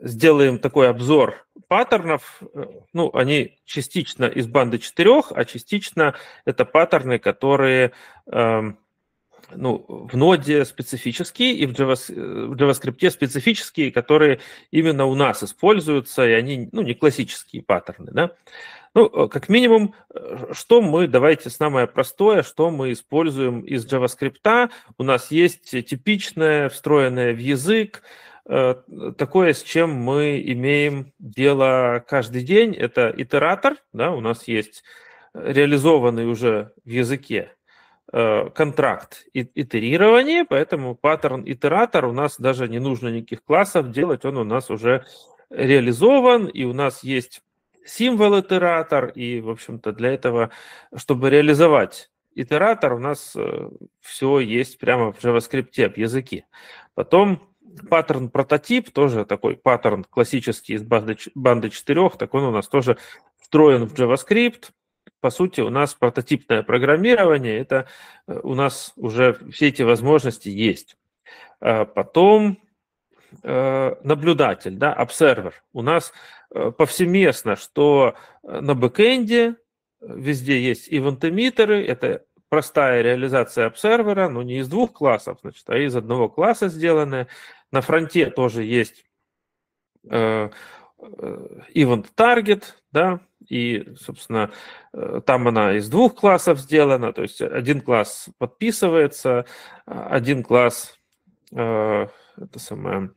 сделаем такой обзор паттернов. Ну, они частично из банды четырех, а частично это паттерны, которые эм, ну, в ноде специфические и в, JavaScript специфические, которые именно у нас используются, и они ну, не классические паттерны. Да? Ну, э, как минимум, э, что мы, давайте самое простое, что мы используем из JavaScript. У нас есть типичное, встроенное в язык, э, такое, с чем мы имеем дело каждый день. Это итератор, да, у нас есть реализованный уже в языке Э, контракт итерирования, поэтому паттерн итератор у нас даже не нужно никаких классов делать, он у нас уже реализован, и у нас есть символ итератор, и, в общем-то, для этого, чтобы реализовать итератор, у нас э, все есть прямо в JavaScript, в языке. Потом паттерн прототип, тоже такой паттерн классический из банды, банды 4, так он у нас тоже встроен в JavaScript, по сути, у нас прототипное программирование, это э, у нас уже все эти возможности есть. А потом э, наблюдатель, да, observer. У нас э, повсеместно, что на бэкэнде везде есть ивент-эмиттеры, это простая реализация обсервера, но не из двух классов, значит, а из одного класса сделанная. На фронте тоже есть event target, да, и, собственно, э, там она из двух классов сделана, то есть один класс подписывается, один класс э, это самое,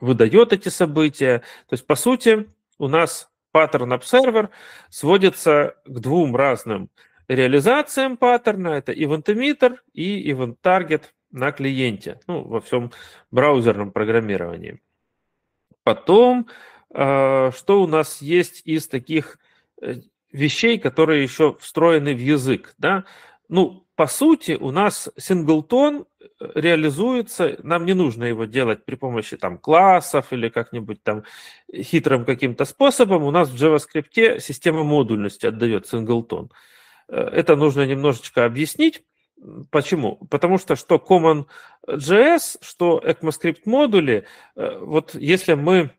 выдает эти события. То есть, по сути, у нас паттерн observer сводится к двум разным реализациям паттерна. Это event emitter и event target на клиенте, ну, во всем браузерном программировании. Потом а, что у нас есть из таких э, вещей, которые еще встроены в язык, да? Ну, по сути, у нас синглтон э, реализуется, нам не нужно его делать при помощи там классов или как-нибудь там хитрым каким-то способом. У нас в JavaScript система модульности отдает синглтон. Э, это нужно немножечко объяснить. Почему? Потому что что CommonJS, что ECMAScript модули, вот если мы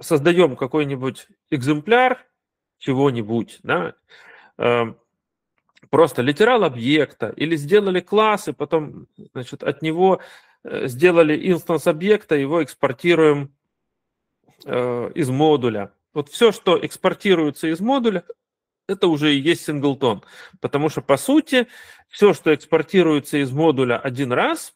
создаем какой-нибудь экземпляр чего-нибудь, да, эм, просто литерал объекта или сделали класс, и потом значит, от него э, сделали инстанс объекта, его экспортируем э, из модуля. Вот все, что экспортируется из модуля, это уже и есть синглтон. Потому что, по сути, все, что экспортируется из модуля один раз,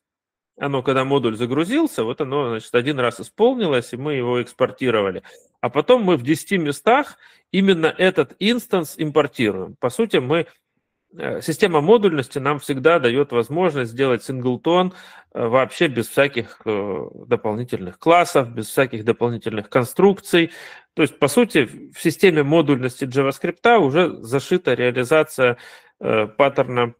оно, когда модуль загрузился, вот оно, значит, один раз исполнилось, и мы его экспортировали. А потом мы в 10 местах именно этот инстанс импортируем. По сути, мы Система модульности нам всегда дает возможность сделать синглтон э, вообще без всяких э, дополнительных классов, без всяких дополнительных конструкций. То есть, по сути, в системе модульности JavaScript уже зашита реализация паттерна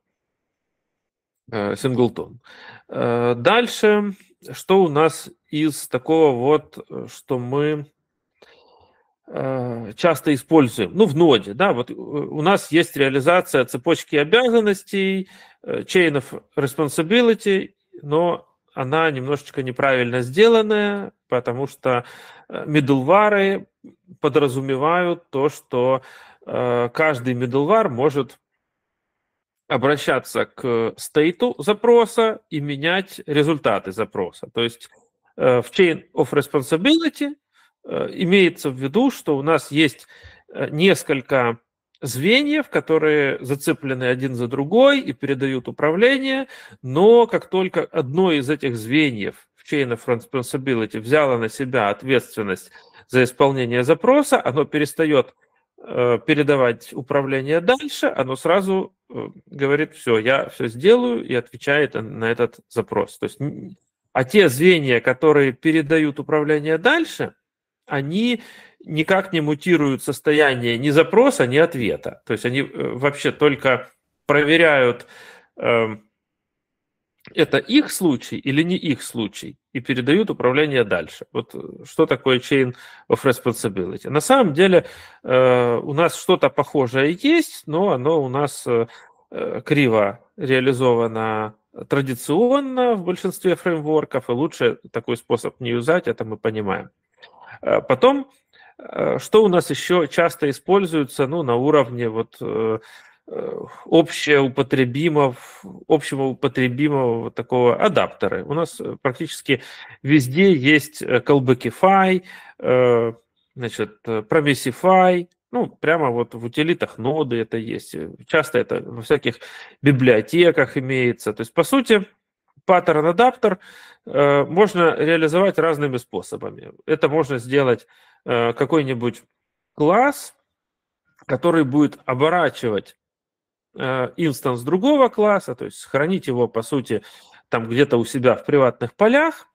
синглтон. Э, дальше, что у нас из такого вот, что мы э, часто используем, ну, в ноде, да, вот у нас есть реализация цепочки обязанностей, э, chain of responsibility, но она немножечко неправильно сделанная, потому что middleware подразумевают то, что каждый middleware может обращаться к стейту запроса и менять результаты запроса. То есть э, в Chain of Responsibility э, имеется в виду, что у нас есть э, несколько звеньев, которые зацеплены один за другой и передают управление, но как только одно из этих звеньев в Chain of Responsibility взяло на себя ответственность за исполнение запроса, оно перестает Э, передавать управление дальше, оно сразу э, говорит, все, я все сделаю и отвечает на этот запрос. То есть, а те звенья, которые передают управление дальше, они никак не мутируют состояние ни запроса, ни ответа. То есть они э, вообще только проверяют эм, это их случай или не их случай, и передают управление дальше. Вот э, что такое chain of responsibility. На самом деле э, у нас что-то похожее есть, но оно у нас криво реализовано традиционно в большинстве фреймворков, и лучше такой способ не юзать, это мы понимаем. Потом, что у нас еще часто используется ну, на уровне вот, общеупотребимого, общего употребимого вот такого адаптеры. У нас практически везде есть callbackify, значит, promisify, ну, прямо вот в утилитах ноды это есть. Часто это во всяких библиотеках имеется. То есть, по сути, паттерн-адаптер э, можно реализовать разными способами. Это можно сделать э, какой-нибудь класс, который будет оборачивать э, инстанс другого класса, то есть хранить его, по сути, там где-то у себя в приватных полях,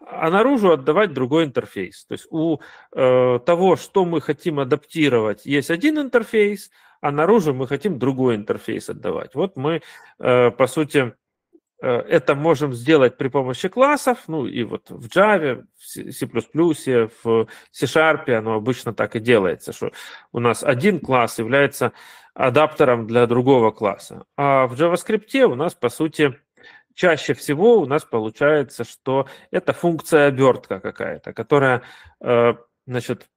а наружу отдавать другой интерфейс. То есть у э, того, что мы хотим адаптировать, есть один интерфейс, а наружу мы хотим другой интерфейс отдавать. Вот мы, э, по сути, это можем сделать при помощи классов, ну и вот в Java, в C++, в C-Sharp оно обычно так и делается, что у нас один класс является адаптером для другого класса, а в JavaScript у нас, по сути, чаще всего у нас получается, что это функция обертка какая-то, которая, э, значит,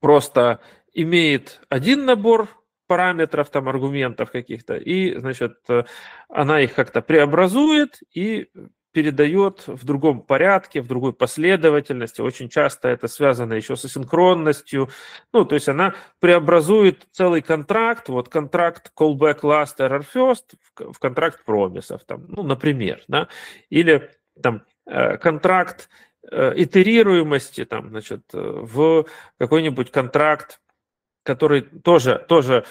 просто имеет один набор параметров, там, аргументов каких-то, и, значит, э, она их как-то преобразует и передает в другом порядке, в другой последовательности. Очень часто это связано еще с асинхронностью. Ну, то есть она преобразует целый контракт, вот контракт callback last error first в контракт промисов, там, ну, например, да, или там э, контракт э, итерируемости, там, значит, в какой-нибудь контракт, который тоже, тоже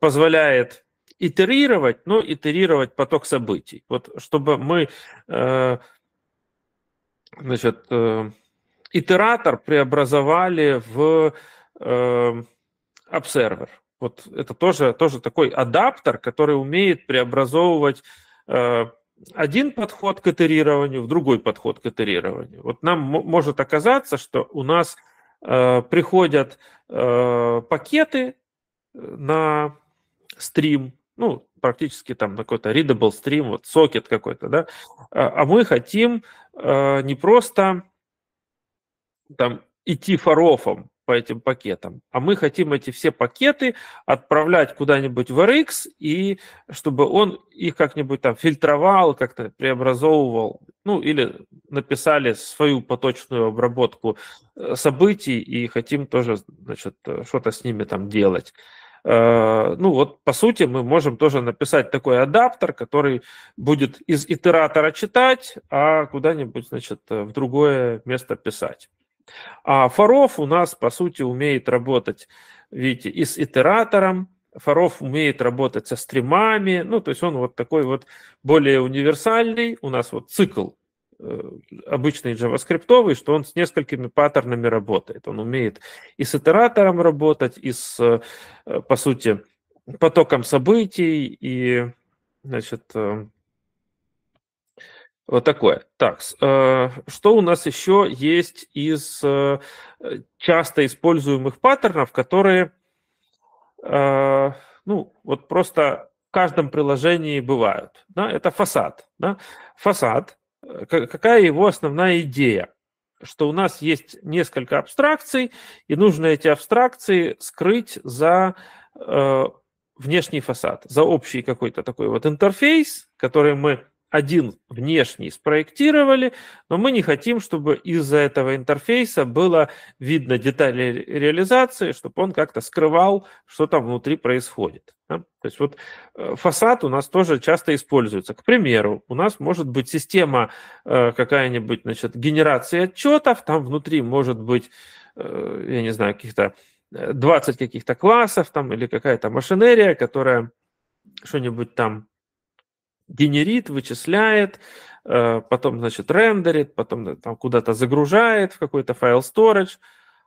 позволяет итерировать, но итерировать поток событий. Вот чтобы мы, э, значит, э, итератор преобразовали в э, обсервер. Вот это тоже, тоже такой адаптер, который умеет преобразовывать э, один подход к итерированию в другой подход к итерированию. Вот нам может оказаться, что у нас э, приходят э, пакеты на стрим, ну, практически там на какой-то readable stream, вот сокет какой-то, да, а, а мы хотим э, не просто там идти фарофом по этим пакетам, а мы хотим эти все пакеты отправлять куда-нибудь в RX, и чтобы он их как-нибудь там фильтровал, как-то преобразовывал, ну или написали свою поточную обработку э, событий и хотим тоже, значит, э, что-то с ними там делать. Э, ну вот, по сути, мы можем тоже написать такой адаптер, который будет из итератора читать, а куда-нибудь, значит, в другое место писать. А форов у нас, по сути, умеет работать, видите, и с итератором, Фаров умеет работать со стримами, ну, то есть он вот такой вот более универсальный. У нас вот цикл Э, обычный JavaScript, что он с несколькими паттернами работает. Он умеет и с итератором работать, и с, э, по сути, потоком событий, и, значит, э, вот такое. Так, что у нас еще есть из часто используемых паттернов, которые, ну, вот просто в каждом приложении бывают. Да? Это фасад. Да? Фасад какая его основная идея? Что у нас есть несколько абстракций, и нужно эти абстракции скрыть за э, внешний фасад, за общий какой-то такой вот интерфейс, который мы один внешний спроектировали, но мы не хотим, чтобы из-за этого интерфейса было видно детали реализации, чтобы он как-то скрывал, что там внутри происходит. Да? То есть вот э, фасад у нас тоже часто используется. К примеру, у нас может быть система э, какая-нибудь, значит, генерации отчетов, там внутри может быть, э, я не знаю, каких-то 20 каких-то классов там или какая-то машинерия, которая что-нибудь там генерит, вычисляет, э, потом, значит, рендерит, потом там куда-то загружает в какой-то файл storage,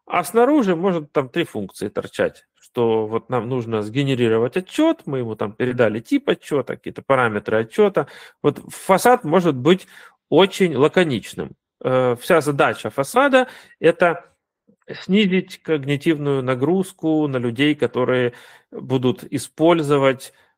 а снаружи может там три функции торчать, что вот нам нужно сгенерировать отчет, мы ему там передали тип отчета, какие-то параметры отчета. Вот фасад может быть очень лаконичным. Э, вся задача фасада – это снизить когнитивную нагрузку на людей, которые будут использовать Э,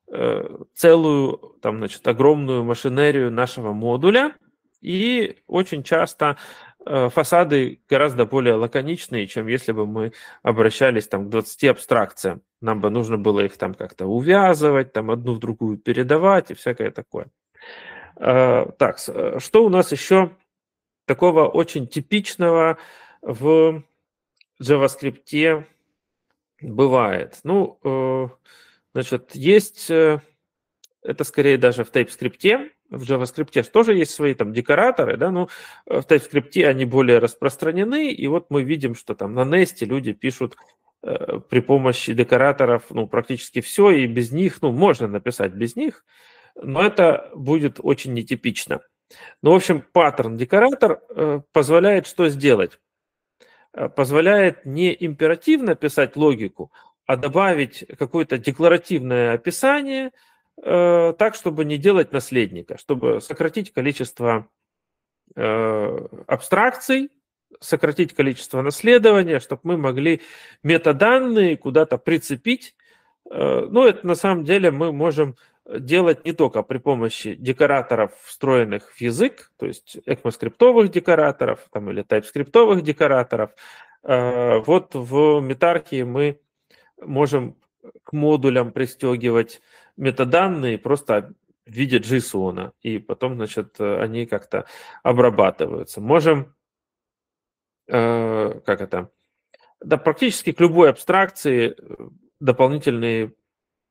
целую, там, значит, огромную машинерию нашего модуля, и очень часто э, фасады гораздо более лаконичные, чем если бы мы обращались там, к 20 абстракциям. Нам бы нужно было их там как-то увязывать, там одну в другую передавать и всякое такое. Э, так, что у нас еще такого очень типичного в JavaScript бывает? Ну, значит, есть, это скорее даже в TypeScript, в JavaScript тоже есть свои там декораторы, да, но э, в TypeScript они более распространены, и вот мы видим, что там на Nest люди пишут э, при помощи декораторов, ну, практически все, и без них, ну, можно написать без них, но это будет очень нетипично. Ну, в общем, паттерн-декоратор э, позволяет что сделать? Э, позволяет не императивно писать логику, а добавить какое-то декларативное описание – Э, так, чтобы не делать наследника, чтобы сократить количество э, абстракций, сократить количество наследования, чтобы мы могли метаданные куда-то прицепить. Э, ну, это на самом деле мы можем делать не только при помощи декораторов, встроенных в язык, то есть ECMAScript декораторов там, или TypeScript декораторов. Вот в метархии мы можем к модулям пристегивать метаданные просто в виде JSON, и потом, значит, они как-то обрабатываются. Можем, э, как это, да, практически к любой абстракции э, дополнительные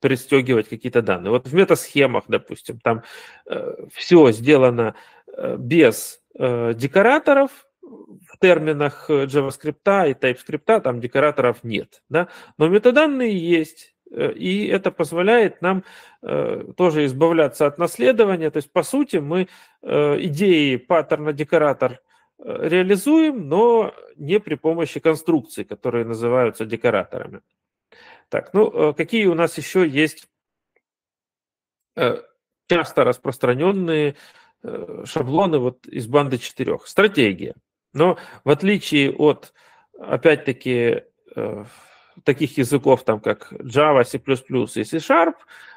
пристегивать какие-то данные. Вот в метасхемах, допустим, там э, все сделано э, без э, декораторов, в терминах JavaScript и TypeScript там декораторов нет, да, но метаданные есть, Э, и это позволяет нам э, тоже избавляться от наследования. То есть, по сути, мы э, идеи паттерна-декоратор реализуем, но не при помощи конструкций, которые называются декораторами. Так, ну, какие у нас еще есть часто распространенные шаблоны вот из банды четырех? Стратегия. Но в отличие от, опять-таки, таких языков, там, как Java, C++ и C-Sharp,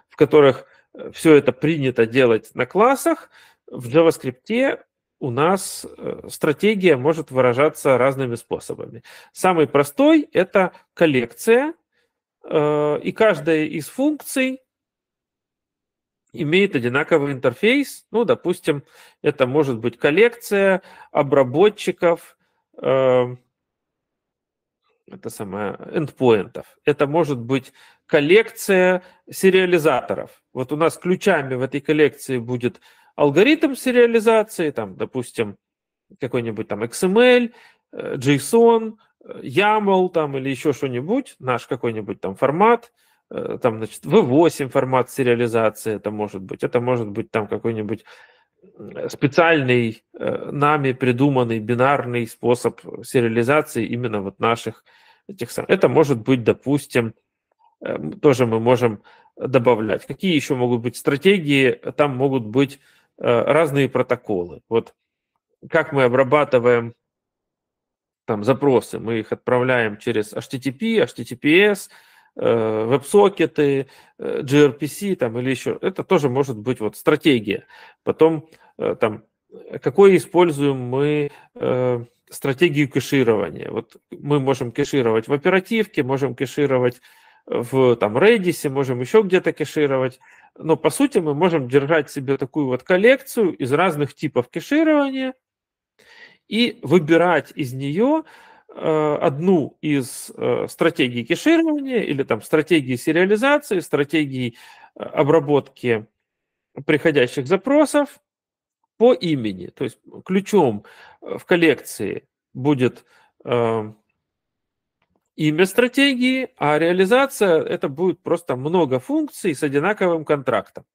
в которых э, все это принято делать на классах, в JavaScript у нас э, стратегия может выражаться разными способами. Самый простой – это коллекция, э, и каждая из функций имеет одинаковый интерфейс. Ну, допустим, это может быть коллекция обработчиков, это самое, эндпоинтов. Это может быть коллекция сериализаторов. Вот у нас ключами в этой коллекции будет алгоритм сериализации, там, допустим, какой-нибудь там XML, э, JSON, э, YAML там или еще что-нибудь, наш какой-нибудь там формат, э, там, значит, V8 формат сериализации это может быть, это может быть там какой-нибудь специальный нами придуманный бинарный способ сериализации именно вот наших этих самых. Это может быть, допустим, эм, тоже мы можем добавлять. Какие еще могут быть стратегии? Там могут быть э, разные протоколы. Вот как мы обрабатываем там запросы, мы их отправляем через HTTP, HTTPS, э, веб-сокеты, э, gRPC там, или еще. Это тоже может быть вот стратегия. Потом там, какой используем мы стратегию кэширования. Вот мы можем кэшировать в оперативке, можем кэшировать в там, Redis, можем еще где-то кэшировать. Но по сути мы можем держать себе такую вот коллекцию из разных типов кэширования и выбирать из нее э, одну из э, стратегий кэширования или там стратегии сериализации, стратегии э, обработки приходящих запросов по имени. То есть ключом в коллекции будет э, имя стратегии, а реализация это будет просто много функций с одинаковым контрактом.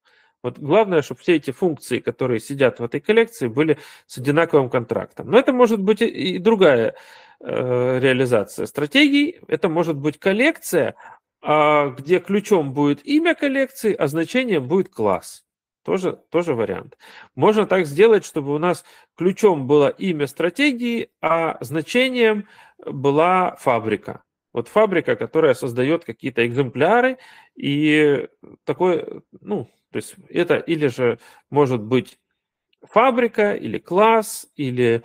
Вот главное, чтобы все эти функции, которые сидят в этой коллекции, были с одинаковым контрактом. Но это может быть и другая э, реализация стратегий. Это может быть коллекция, э, где ключом будет имя коллекции, а значением будет класс. Тоже, тоже вариант. Можно так сделать, чтобы у нас ключом было имя стратегии, а значением была фабрика. Вот фабрика, которая создает какие-то экземпляры, и такой, ну, то есть это или же может быть фабрика, или класс, или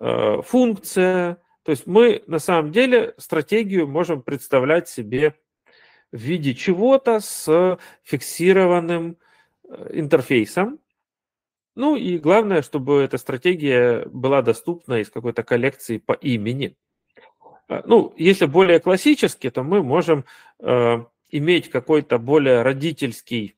э, функция. То есть мы на самом деле стратегию можем представлять себе в виде чего-то с фиксированным э, интерфейсом. Ну и главное, чтобы эта стратегия была доступна из какой-то коллекции по имени. Э, ну, если более классически, то мы можем э, иметь какой-то более родительский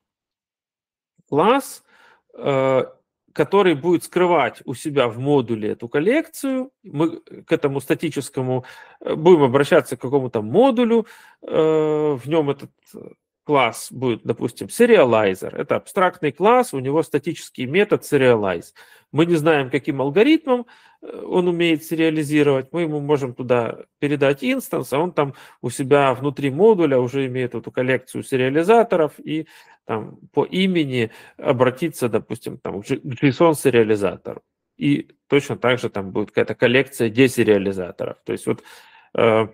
класс, э, который будет скрывать у себя в модуле эту коллекцию. Мы к этому статическому э, будем обращаться к какому-то модулю, э, в нем этот класс будет, допустим, serializer. Это абстрактный класс, у него статический метод serialize. Мы не знаем, каким алгоритмом э, он умеет сериализировать. Мы ему можем туда передать инстанс, а он там у себя внутри модуля уже имеет эту коллекцию сериализаторов и там по имени обратиться, допустим, там, к JSON-сериализатору. И точно так же там будет какая-то коллекция десериализаторов. То есть вот э,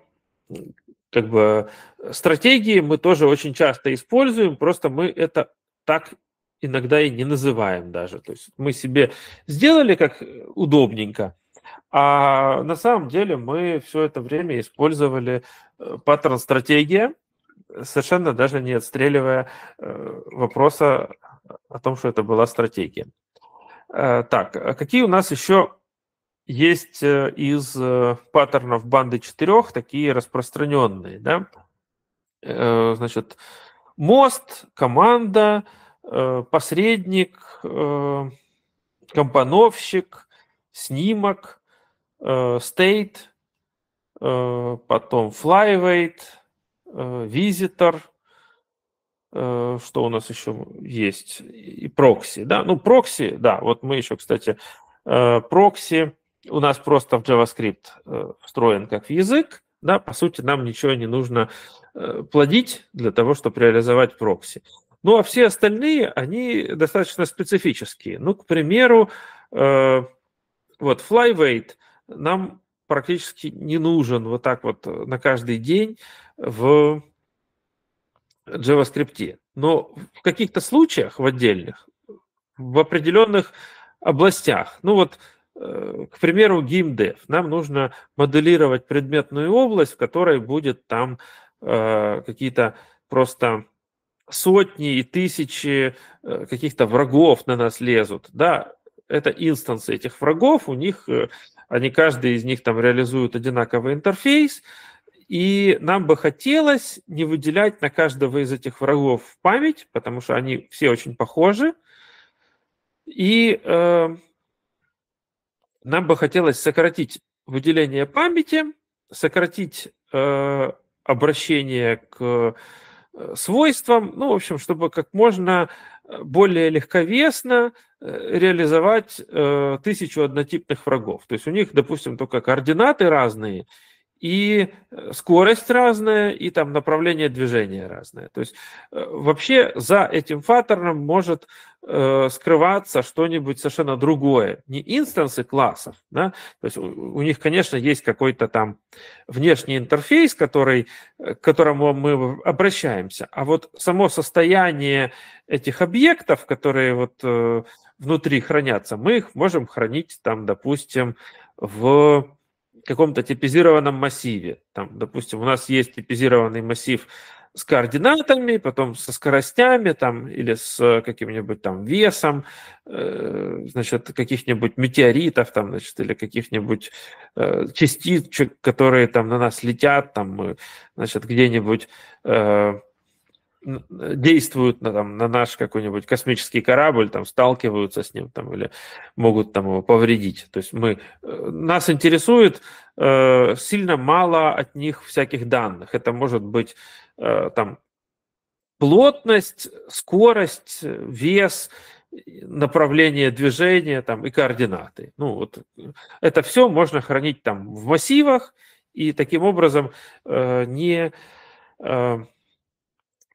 как бы стратегии мы тоже очень часто используем, просто мы это так иногда и не называем даже. То есть мы себе сделали как удобненько, а на самом деле мы все это время использовали э, паттерн стратегия, совершенно даже не отстреливая э, вопроса о том, что это была стратегия. Э, так, а какие у нас еще есть э, из э, паттернов банды четырех такие распространенные, да? Э, значит, мост, команда, посредник, компоновщик, снимок, state, потом flyweight, visitor, что у нас еще есть, и прокси, да, ну прокси, да, вот мы еще, кстати, прокси, у нас просто в JavaScript э, встроен как в язык, да, по сути, нам ничего не нужно э, плодить для того, чтобы реализовать прокси. Ну, а все остальные, они достаточно специфические. Ну, к примеру, э, вот Flyweight нам практически не нужен вот так вот на каждый день в JavaScript. Но в каких-то случаях, в отдельных, в определенных областях, ну вот к примеру, геймдев. Нам нужно моделировать предметную область, в которой будет там э, какие-то просто сотни и тысячи э, каких-то врагов на нас лезут. Да, это инстансы этих врагов, у них, э, они каждый из них там реализуют одинаковый интерфейс, и нам бы хотелось не выделять на каждого из этих врагов память, потому что они все очень похожи, и э, нам бы хотелось сократить выделение памяти, сократить э, обращение к э, свойствам, ну, в общем, чтобы как можно э, более легковесно э, реализовать э, тысячу однотипных врагов. То есть у них, допустим, только координаты разные, и э, скорость разная, и там направление движения разное. То есть э, вообще за этим паттерном может э, скрываться что-нибудь совершенно другое. Не инстансы классов, да? то есть у, у них, конечно, есть какой-то там внешний интерфейс, который, к которому мы обращаемся, а вот само состояние этих объектов, которые вот э, внутри хранятся, мы их можем хранить там, допустим, в каком-то типизированном массиве. Там, допустим, у нас есть типизированный массив с координатами, потом со скоростями там, или с каким-нибудь там весом, э, значит, каких-нибудь метеоритов там, значит, или каких-нибудь э, частичек, которые там на нас летят, там, значит, где-нибудь э, действуют на, там, на наш какой-нибудь космический корабль, там, сталкиваются с ним там, или могут там, его повредить. То есть мы, э, нас интересует э, сильно мало от них всяких данных. Это может быть э, там, плотность, скорость, вес, направление движения там, и координаты. Ну, вот, это все можно хранить там, в массивах и таким образом э, не... Э,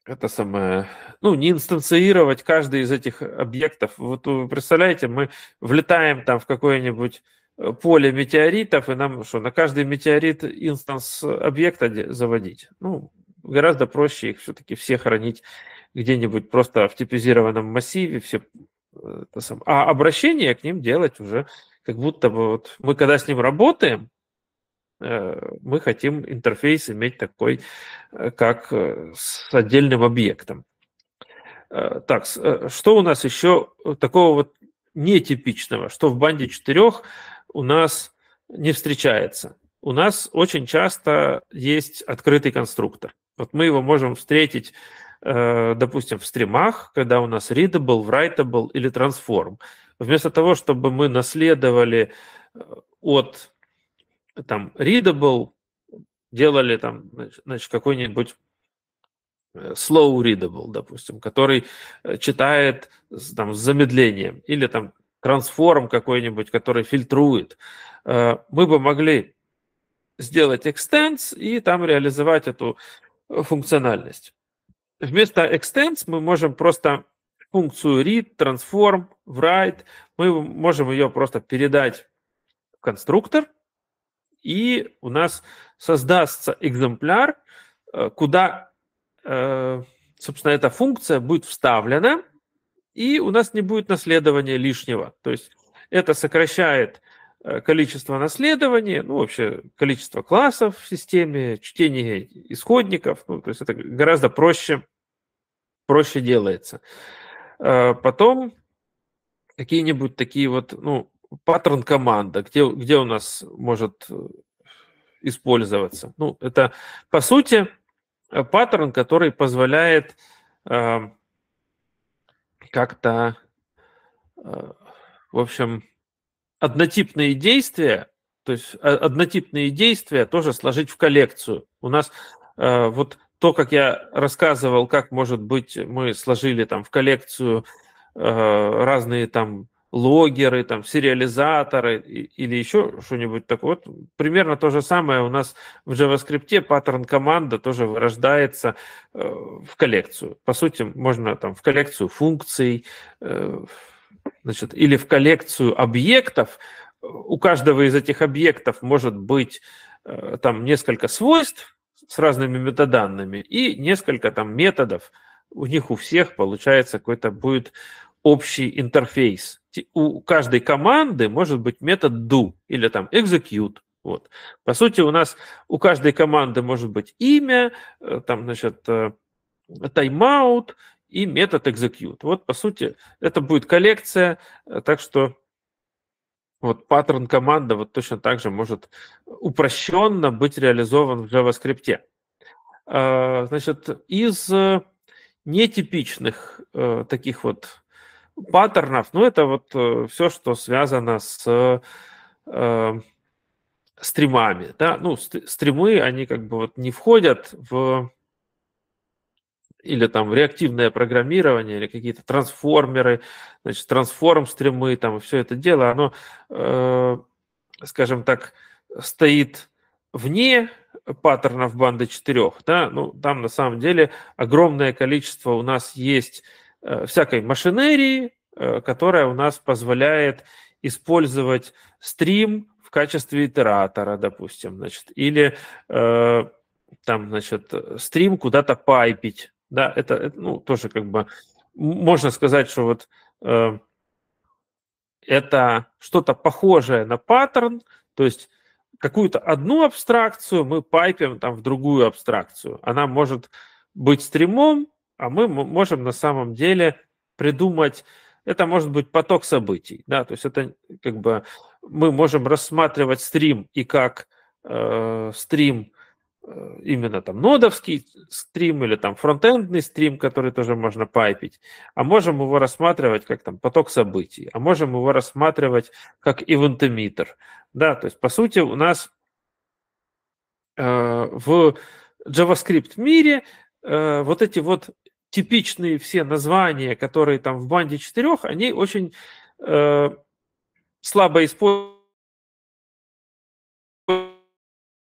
это самое, ну, не инстанциировать каждый из этих объектов. Вот вы представляете, мы влетаем там в какое-нибудь э, поле метеоритов, и нам что, на каждый метеорит инстанс объекта заводить? Ну, гораздо проще их все-таки все хранить где-нибудь просто в типизированном массиве, все, э, а обращение к ним делать уже как будто бы вот мы когда с ним работаем, мы хотим интерфейс иметь такой, э, как э, с отдельным объектом. Так, что у нас еще такого вот нетипичного, что в банде четырех у нас не встречается? У нас очень часто есть открытый конструктор. Вот мы его можем встретить, допустим, в стримах, когда у нас readable, writable или transform вместо того, чтобы мы наследовали э, от там readable, делали там, значит, какой-нибудь э, slow readable, допустим, который э, читает там, с замедлением, или там трансформ какой-нибудь, который фильтрует, мы бы могли сделать extends и там реализовать эту функциональность. Вместо extends мы можем просто функцию read, transform, write, мы можем ее просто передать в конструктор, и у нас создастся экземпляр, э, куда, э, собственно, эта функция будет вставлена, и у нас не будет наследования лишнего. То есть это сокращает э, количество наследований, ну, вообще количество классов в системе, чтение исходников, ну, то есть это гораздо проще, проще делается. Потом какие-нибудь такие вот, ну, паттерн команда, где, где у нас может э, использоваться. Ну, это, по сути, э, паттерн, который позволяет э, как-то, э, в общем, однотипные действия, то есть однотипные действия тоже сложить в коллекцию. У нас э, вот то, как я рассказывал, как, может быть, мы сложили там в коллекцию э, разные там логеры, там, сериализаторы или еще что-нибудь такое. Вот примерно то же самое у нас в JavaScript паттерн команда тоже вырождается э, в коллекцию. По сути, можно там в коллекцию функций, э, значит, или в коллекцию объектов. У каждого из этих объектов может быть э, там несколько свойств, с разными метаданными и несколько там методов. У них у всех получается какой-то будет общий интерфейс. У каждой команды может быть метод do или там execute. Вот. По сути, у нас у каждой команды может быть имя, э, там, значит, э, тайм-аут и метод execute. Вот, по сути, это будет коллекция, э, так что вот паттерн команда вот точно так же может упрощенно быть реализован в JavaScript. А, значит, из нетипичных таких вот паттернов, ну, это вот э, все, что связано с стримами, да, ну, стримы, они как бы вот не входят в или там реактивное программирование, или какие-то трансформеры, значит, трансформ-стримы, там, все это дело, оно, э, скажем так, стоит вне паттернов банды четырех, да, ну, там на самом деле огромное количество у нас есть э, всякой машинерии, э, которая у нас позволяет использовать стрим в качестве итератора, допустим, значит, или э, там, значит, стрим куда-то пайпить, да, это, это ну, тоже как бы можно сказать, что вот э, это что-то похожее на паттерн, то есть какую-то одну абстракцию мы пайпим там в другую абстракцию. Она может быть стримом, а мы можем на самом деле придумать, это может быть поток событий, да, то есть это как бы мы можем рассматривать стрим и как э, стрим Э, именно там нодовский стрим или там фронтендный стрим, который тоже можно пайпить, а можем его рассматривать как там поток событий, а можем его рассматривать как ивентометр. Да, то есть по сути у нас э, в JavaScript мире э, вот эти вот типичные все названия, которые там в банде четырех, они очень э, слабо используют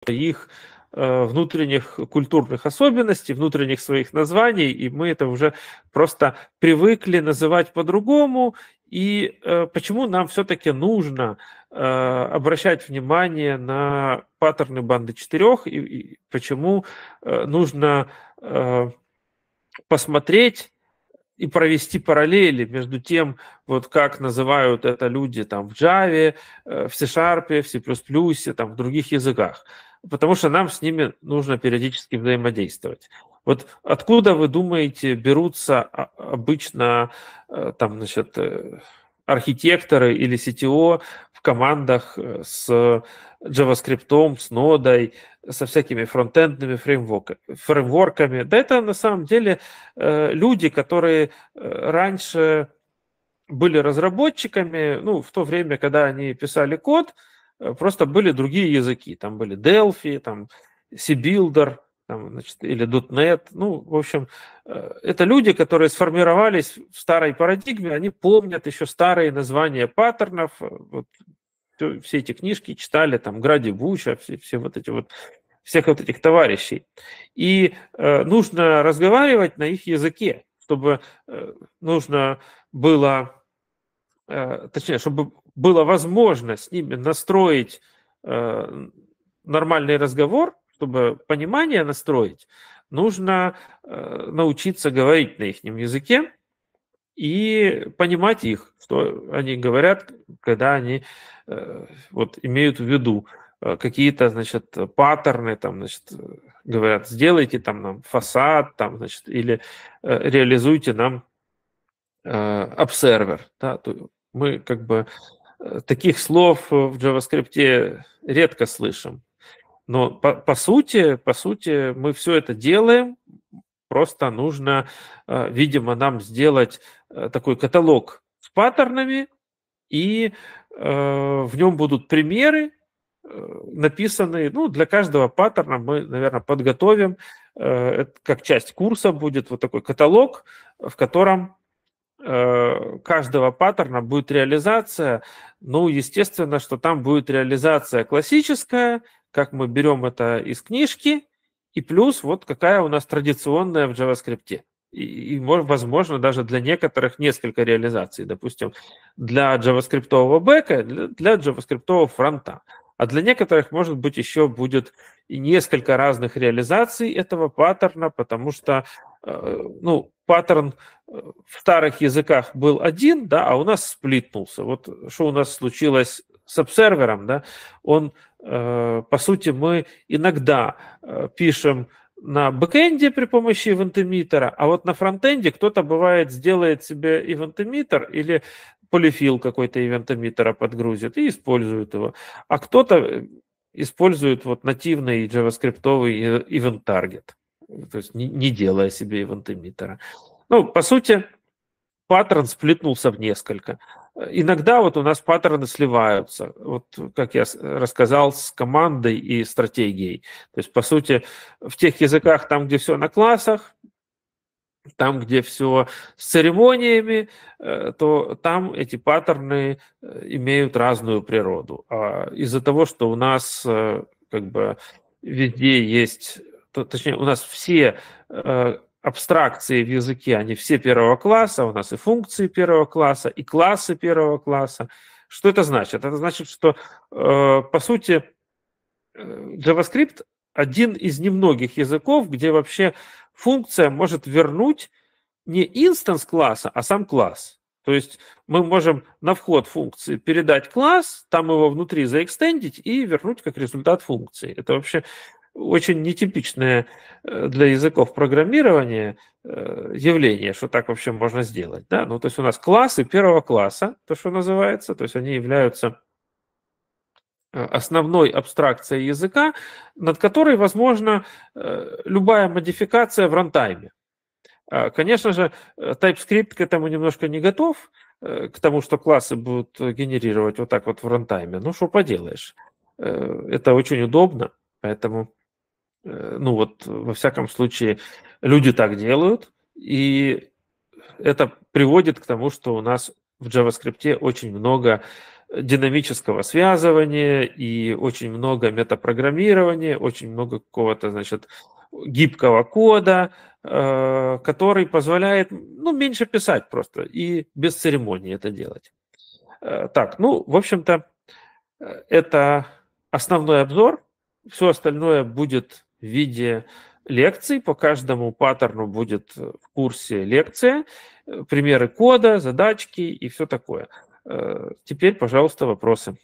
их Э, внутренних культурных особенностей, внутренних своих названий, и мы это уже просто привыкли называть по-другому. И э, почему нам все-таки нужно э, обращать внимание на паттерны банды четырех, и, и почему э, нужно э, посмотреть и провести параллели между тем, вот как называют это люди там в Java, в C-Sharp, в C++, там, в других языках. Потому что нам с ними нужно периодически взаимодействовать. Вот откуда, вы думаете, берутся обычно там, значит, архитекторы или CTO в командах с JavaScript, с нодой, со всякими фронтендными фреймворками. Да это на самом деле э, люди, которые э, раньше были разработчиками, ну, в то время, когда они писали код, э, просто были другие языки. Там были Delphi, там C-Builder, там, значит, или .NET. Ну, в общем, это люди, которые сформировались в старой парадигме, они помнят еще старые названия паттернов, вот, все эти книжки читали, там, Гради Буча, все, все вот эти вот, всех вот этих товарищей. И э, нужно разговаривать на их языке, чтобы э, нужно было, э, точнее, чтобы было возможно с ними настроить э, нормальный разговор, чтобы понимание настроить, нужно э, научиться говорить на их языке, и понимать их, что они говорят, когда они э, вот, имеют в виду э, какие-то, значит, паттерны, там, значит, говорят, сделайте там нам фасад, там, значит, или реализуйте нам обсервер. Да, мы как бы таких слов в JavaScript редко слышим. Но по, по сути, по сути, мы все это делаем, просто нужно, видимо, нам сделать Э, такой каталог с паттернами, и э, в нем будут примеры, э, написанные, ну, для каждого паттерна мы, наверное, подготовим, э, как часть курса будет вот такой каталог, в котором э, каждого паттерна будет реализация, ну, естественно, что там будет реализация классическая, как мы берем это из книжки, и плюс вот какая у нас традиционная в JavaScript и, и возможно, даже для некоторых несколько реализаций. Допустим, для JavaScript бэка, для, для JavaScript фронта. А для некоторых, может быть, еще будет и несколько разных реализаций этого паттерна, потому что э, ну, паттерн э, в старых языках был один, да, а у нас сплитнулся. Вот что у нас случилось с обсервером, да, он, по сути, мы иногда пишем на бэкэнде при помощи ивентемитера, а вот на фронтенде кто-то бывает сделает себе ивентемитер или полифил какой-то ивентемитера подгрузит и использует его. А кто-то э, использует вот нативный JavaScript target, то есть не, не делая себе ивентемитера. Ну, по сути, паттерн сплитнулся в несколько. Иногда вот у нас паттерны сливаются, вот как я рассказал, с командой и стратегией. То есть, по сути, в тех языках, там, где все на классах, там, где все с церемониями, э, то там эти паттерны э, имеют разную природу. А из-за того, что у нас э, как бы везде есть, точнее, у нас все абстракции в языке, они все первого класса, у нас и функции первого класса, и классы первого класса. Что это значит? Это значит, что, э, по сути, э, JavaScript один из немногих языков, где вообще функция может вернуть не инстанс класса, а сам класс. То есть мы можем на вход функции передать класс, там его внутри заэкстендить и вернуть как результат функции. Это вообще очень нетипичное э, для языков программирования э, явление, что так вообще можно сделать. Да? Ну, то есть у нас классы первого класса, то, что называется, то есть они являются э, основной абстракцией языка, над которой возможна любая модификация в рантайме. А, конечно же, TypeScript к этому немножко не готов, к тому, что классы будут генерировать вот так вот в рантайме. Ну, что поделаешь. Это очень удобно, поэтому ну вот, во всяком случае, люди так делают, и это приводит к тому, что у нас в JavaScript очень много динамического связывания и очень много метапрограммирования, очень много какого-то, значит, гибкого кода, э, который позволяет, ну, меньше писать просто и без церемонии это делать. Э, так, ну, в общем-то, это основной обзор. Все остальное будет в виде лекций. По каждому паттерну будет в курсе лекция. примеры кода, задачки и все такое. Теперь, пожалуйста, вопросы.